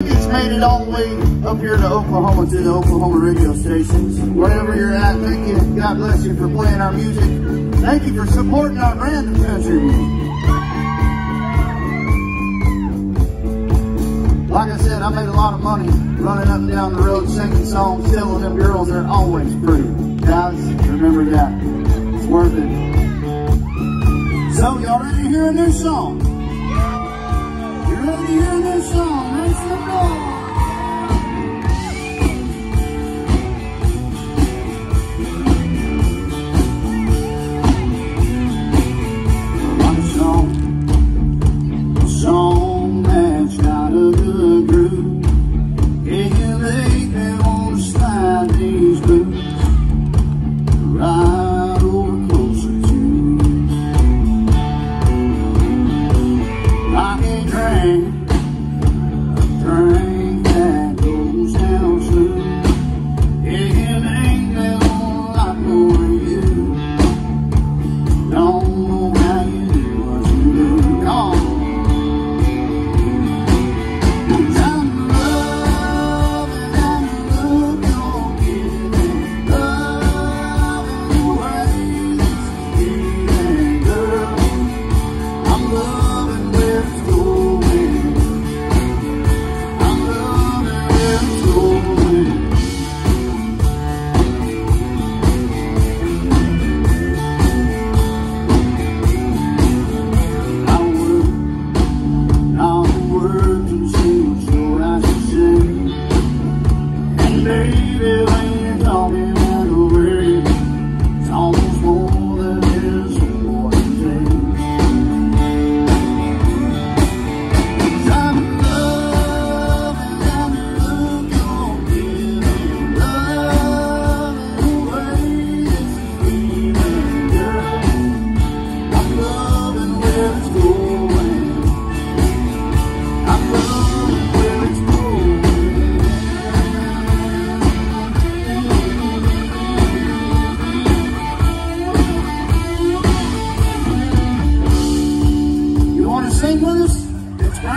It's made it all the way up here to Oklahoma to the Oklahoma radio stations. Wherever you're at, thank you. God bless you for playing our music. Thank you for supporting our brand country. Like I said, I made a lot of money running up and down the road singing songs, telling them girls they're always pretty. Guys, remember that. It's worth it. So, y'all ready to hear a new song? You ready to hear a new song?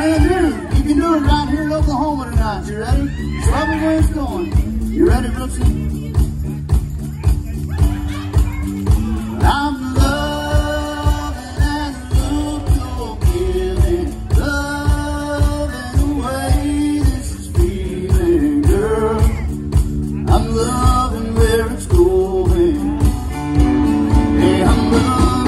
Brand. You can do it right here in Oklahoma tonight. You ready? It's loving where it's going. You ready, Brooksy? I'm loving loving the way this is feeling, girl. I'm loving where it's going. Hey, I'm loving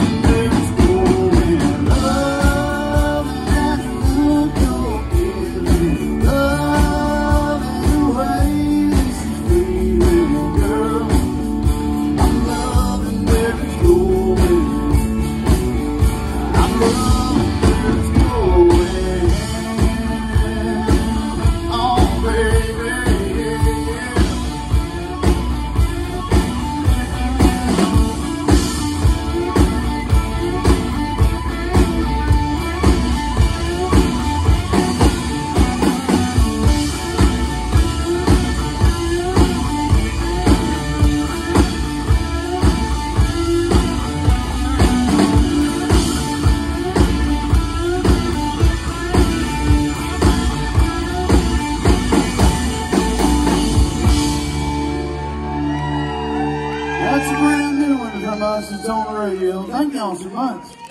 On the radio. Thank y'all so much.